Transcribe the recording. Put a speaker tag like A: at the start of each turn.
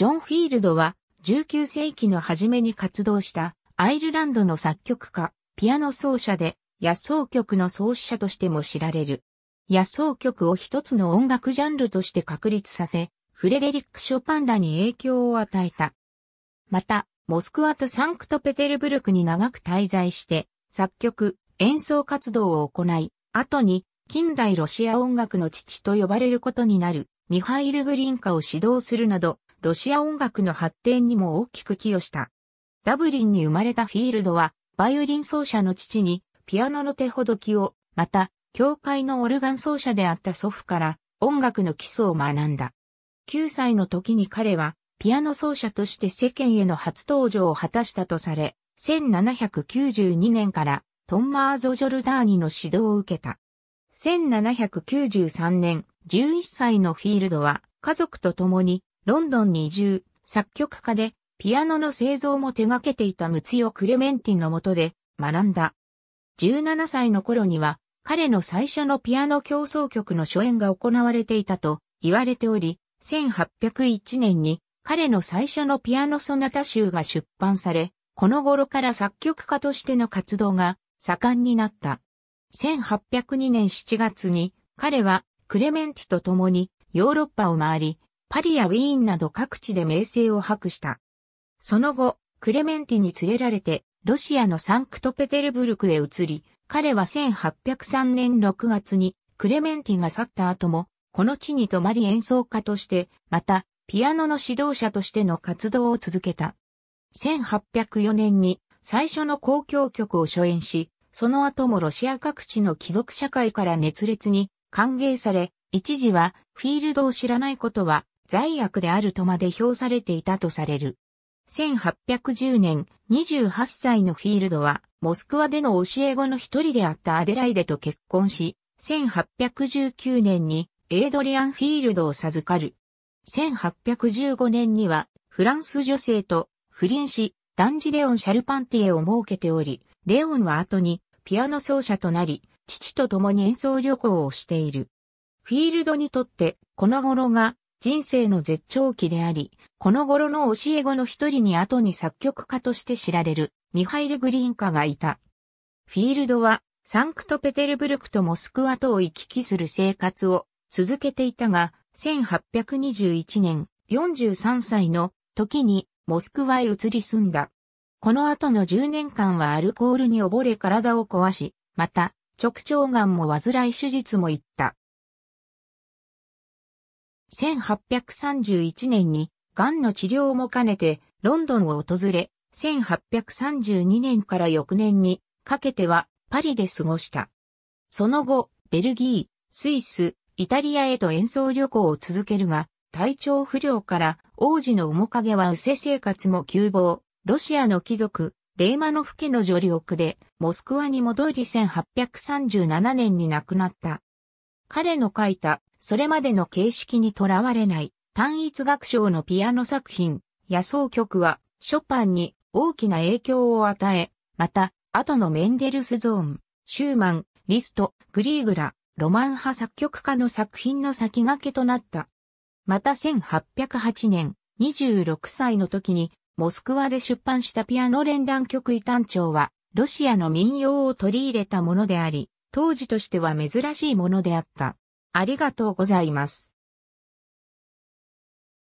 A: ジョン・フィールドは19世紀の初めに活動したアイルランドの作曲家、ピアノ奏者で野草曲の創始者としても知られる。野草曲を一つの音楽ジャンルとして確立させ、フレデリック・ショパンらに影響を与えた。また、モスクワとサンクトペテルブルクに長く滞在して、作曲、演奏活動を行い、後に近代ロシア音楽の父と呼ばれることになるミハイル・グリンカを指導するなど、ロシア音楽の発展にも大きく寄与した。ダブリンに生まれたフィールドは、バイオリン奏者の父に、ピアノの手ほどきを、また、教会のオルガン奏者であった祖父から音楽の基礎を学んだ。9歳の時に彼は、ピアノ奏者として世間への初登場を果たしたとされ、1792年からトンマーゾ・ジョルダーニの指導を受けた。1793年、11歳のフィールドは家族と共にロンドンに移住、作曲家でピアノの製造も手掛けていたムツヨ・クレメンティのもとで学んだ。17歳の頃には彼の最初のピアノ競争曲の初演が行われていたと言われており、1801年に彼の最初のピアノソナタ集が出版され、この頃から作曲家としての活動が盛んになった。1802年7月に彼はクレメンティと共にヨーロッパを回り、パリやウィーンなど各地で名声を博した。その後、クレメンティに連れられて、ロシアのサンクトペテルブルクへ移り、彼は1803年6月にクレメンティが去った後も、この地に泊まり演奏家として、また、ピアノの指導者としての活動を続けた。1804年に最初の公共曲を初演し、その後もロシア各地の貴族社会から熱烈に歓迎され、一時はフィールドを知らないことは罪悪であるとまで評されていたとされる。1810年、28歳のフィールドは、モスクワでの教え子の一人であったアデライデと結婚し、1819年にエイドリアン・フィールドを授かる。1815年には、フランス女性と不倫し、男児レオン・シャルパンティエを設けており、レオンは後にピアノ奏者となり、父と共に演奏旅行をしている。フィールドにとってこの頃が人生の絶頂期であり、この頃の教え子の一人に後に作曲家として知られるミハイル・グリーンカがいた。フィールドはサンクトペテルブルクとモスクワとを行き来する生活を続けていたが、1821年43歳の時にモスクワへ移り住んだ。この後の10年間はアルコールに溺れ体を壊し、また直腸癌も患い手術も行った。1831年に癌の治療も兼ねてロンドンを訪れ、1832年から翌年にかけてはパリで過ごした。その後、ベルギー、スイス、イタリアへと演奏旅行を続けるが、体調不良から王子の面影は失せ生活も急亡。ロシアの貴族、レーマノフ家の女力で、モスクワに戻り1837年に亡くなった。彼の書いた、それまでの形式にとらわれない単一楽章のピアノ作品、野草曲は、ショパンに大きな影響を与え、また、後のメンデルスゾーン、シューマン、リスト、グリーグラ、ロマン派作曲家の作品の先駆けとなった。また1808年、26歳の時にモスクワで出版したピアノ連弾曲異端調は、ロシアの民謡を取り入れたものであり、当時としては珍しいものであった。ありがとうございます。